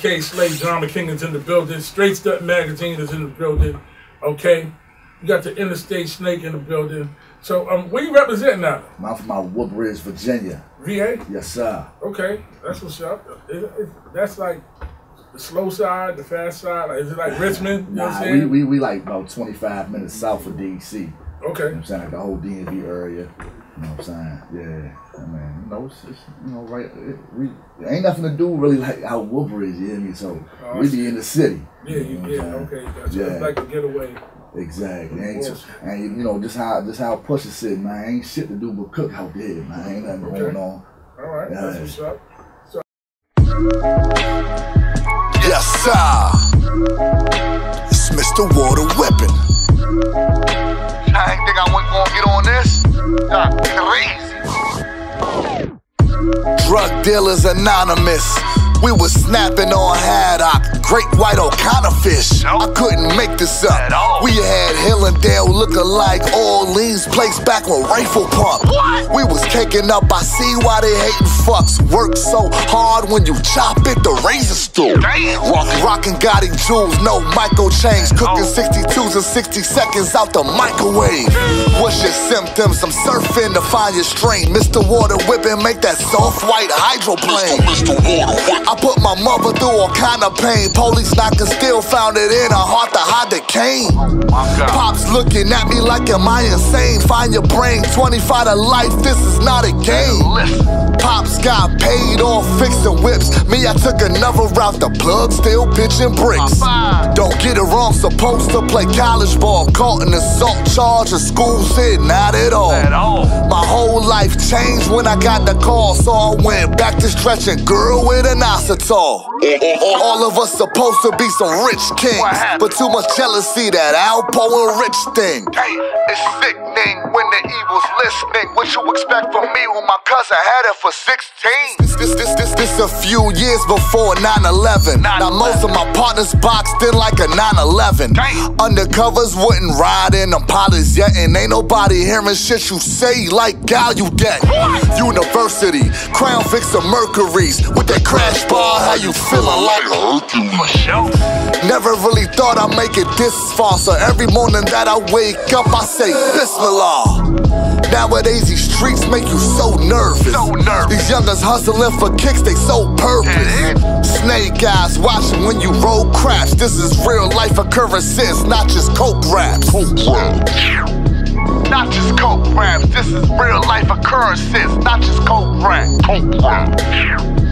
Kay Slay Drama King is in the building. Straight Stuntin Magazine is in the building. Okay. You got the Interstate Snake in the building. So, um, where you representing now? I'm from my Woodbridge, Virginia. VA? Yes, sir. Okay. That's what's up. It, it, that's like the slow side, the fast side. Like, is it like Richmond? You know what Nah, we, we, we like about 25 minutes south of DC. You know okay. what I'm saying? Like the whole DMV area. You know what I'm saying? Yeah. I mean, you know, it's, it's you know, right. It, we, it ain't nothing to do really like how out Woodbridge, you hear me? So Oh, we be in the city. Yeah, you, know what yeah, okay. That's Yeah. it's like a getaway. Exactly. Ain't course. and you know just how just how Pusha said, man, ain't shit to do but cook out there, man. Ain't nothing Okay. going on. All right. yeah. That's what's up. So, Yes, sir. It's Mr. Water Whippin. I ain't think I wasn't gonna get on this. Drug dealers anonymous. We was snapping on haddock, great white O'Connor fish. I couldn't make this up. We had Hillendale looking like Orleans place back on rifle pump. We was caking up, I see why they hating fucks. Work so hard when you chop it, the razor stool. Rock, rockin' Gotti jewels, no micro change. Cooking 62s in 60 seconds out the microwave. What's your symptoms? I'm surfing to find your strain. Mr. Water whipping, make that soft white hydroplane. I put my mother through all kind of pain. Police knocking, still found it in her heart to hide the cane. Pops looking at me like, am I insane? Find your brain, 25 to life, this is not a game. Pops got paid off fixing whips. Me, I took another route, the plug still pitching bricks. Don't get it wrong, supposed to play college ball. Caught an assault charge, a school said not at all. My whole life changed when I got the call, so I went back to stretching girl with an All of us supposed to be some rich kings, but too much jealousy that Alpo and Rich thing. Hey, it's sickening when the evil's listening. What you expect from me when my cousin had it for 16? This, this, this, this, this a few years before 9-11. Now most of my partners boxed in like a 9-11. Undercovers wouldn't ride in them pilots yet, and ain't nobody hearing shit you say like gal you get. University, Crown Fixer Mercury's with that crash bar, how you feeling like Hercules? Never really thought I'd make it this far, so every morning that I wake up, I say Bismillah. Nowadays these streets make you so nervous. These youngers hustling for kicks, they so purpose. Snake eyes watching when you roll crash. This is real life occurrences, not just coke raps. Not just coke raps, this is real life occurrences, not just coke raps. Coke raps.